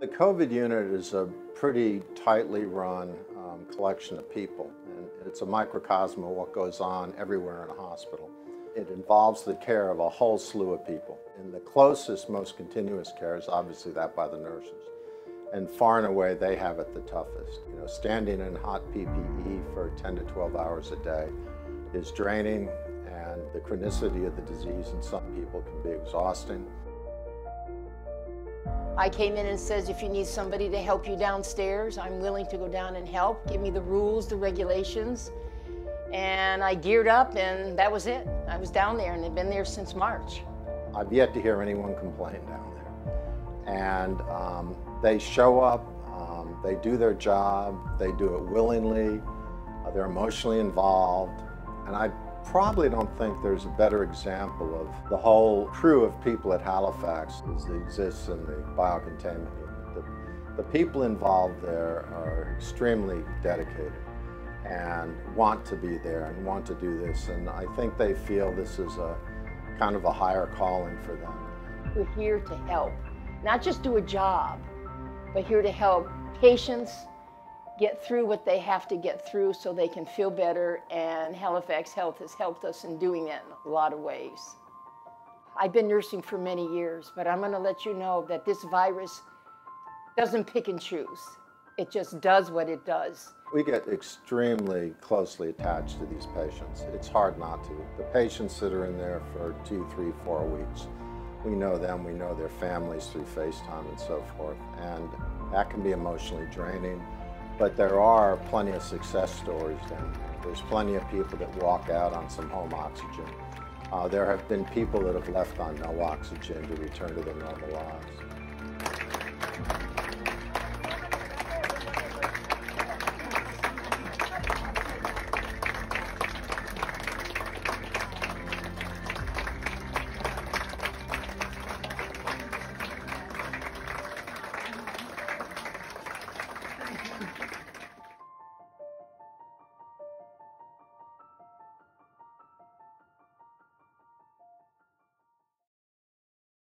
The COVID unit is a pretty tightly run um, collection of people, and it's a microcosm of what goes on everywhere in a hospital. It involves the care of a whole slew of people. And the closest, most continuous care is obviously that by the nurses. And far and away, they have it the toughest. You know, standing in hot PPE for 10 to 12 hours a day is draining, and the chronicity of the disease in some people can be exhausting. I came in and says, if you need somebody to help you downstairs, I'm willing to go down and help. Give me the rules, the regulations. And I geared up and that was it. I was down there and had been there since March. I've yet to hear anyone complain down there. And um, they show up, um, they do their job, they do it willingly, uh, they're emotionally involved. And I probably don't think there's a better example of the whole crew of people at Halifax as exists in the biocontainment unit. The, the people involved there are extremely dedicated and want to be there and want to do this. And I think they feel this is a kind of a higher calling for them. We're here to help, not just do a job, but here to help patients, get through what they have to get through so they can feel better, and Halifax Health has helped us in doing that in a lot of ways. I've been nursing for many years, but I'm going to let you know that this virus doesn't pick and choose. It just does what it does. We get extremely closely attached to these patients. It's hard not to. The patients that are in there for two, three, four weeks, we know them, we know their families through FaceTime and so forth, and that can be emotionally draining. But there are plenty of success stories down there. There's plenty of people that walk out on some home oxygen. Uh, there have been people that have left on no oxygen to return to their normal lives.